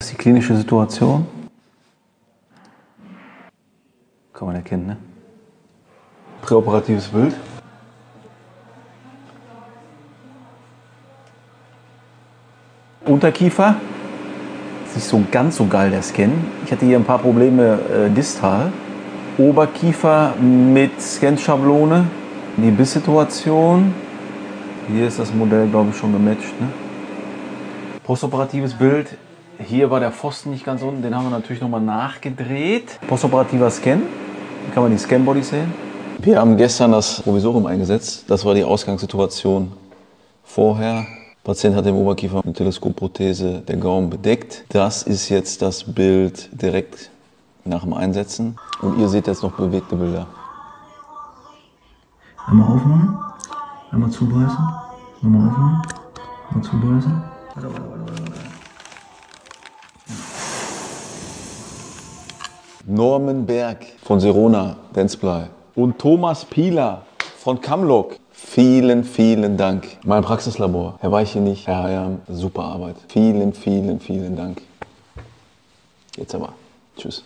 Das ist die klinische Situation. Kann man erkennen, ne? Präoperatives Bild. Unterkiefer. Ist nicht so ganz so geil, der Scan. Ich hatte hier ein paar Probleme äh, distal. Oberkiefer mit Scan-Schablone. Die Bisssituation. Hier ist das Modell, glaube ich, schon gematcht. Ne? Postoperatives Bild. Hier war der Pfosten nicht ganz unten, den haben wir natürlich nochmal nachgedreht. Postoperativer Scan. Hier kann man die Scanbody sehen. Wir haben gestern das Provisorium eingesetzt. Das war die Ausgangssituation vorher. Der Patient hat im Oberkiefer eine Teleskopprothese der Gaumen bedeckt. Das ist jetzt das Bild direkt nach dem Einsetzen. Und ihr seht jetzt noch bewegte Bilder. Einmal aufmachen, einmal zubeißen, nochmal aufmachen, einmal zubeißen. Warte, warte, warte. warte. Norman Berg von Serona Denzblei und Thomas Pieler von Kamlok. Vielen, vielen Dank. Mein Praxislabor. Herr Weichenich, Herr Hayam, super Arbeit. Vielen, vielen, vielen Dank. Jetzt aber. Tschüss.